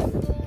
Bye.